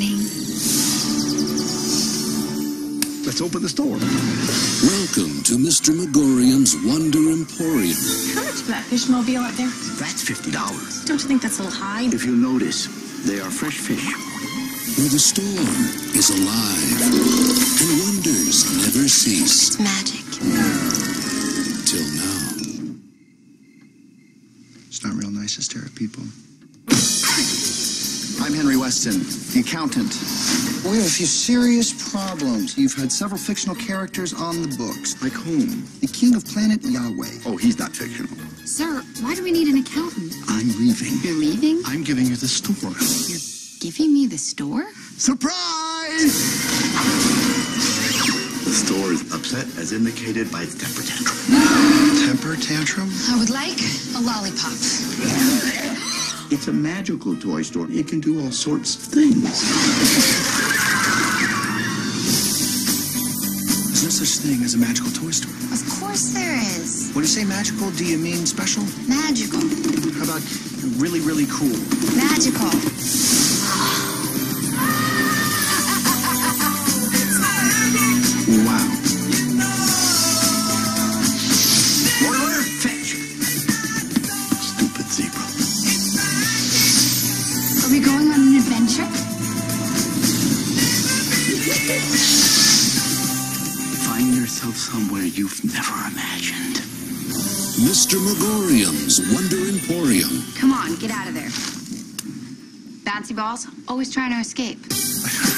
Let's open the store. Welcome to Mr. Magorium's Wonder Emporium. How much for that fishmobile out there? That's $50. Don't you think that's a little high? If you notice, they are fresh fish. Where the store is alive and wonders never cease. It's magic. Till now. It's not real nice to stare at people. I'm Henry Weston, the accountant. We have a few serious problems. You've had several fictional characters on the books. Like whom? The king of planet Yahweh. Oh, he's not fictional. Sir, why do we need an accountant? I'm leaving. You're leaving? I'm giving you the store. You're giving me the store? Surprise! The store is upset as indicated by its temper tantrum. Temper tantrum? I would like a lollipop. It's a magical toy store. It can do all sorts of things. There's no such thing as a magical toy store. Of course there is. When you say magical, do you mean special? Magical. How about really, really cool? Magical. Are we going on an adventure? Find yourself somewhere you've never imagined. Mr. Magorium's Wonder Emporium. Come on, get out of there. Bouncy balls, always trying to escape.